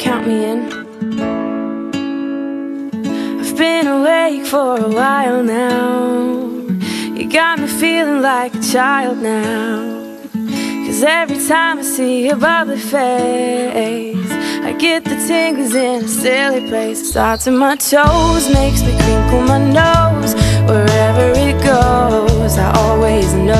count me in. I've been awake for a while now. You got me feeling like a child now. Cause every time I see your bubbly face, I get the tingles in a silly place. Starts in my toes, makes me crinkle my nose. Wherever it goes, I always know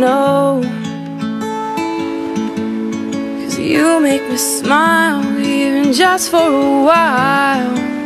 know. Cause you make me smile, even just for a while.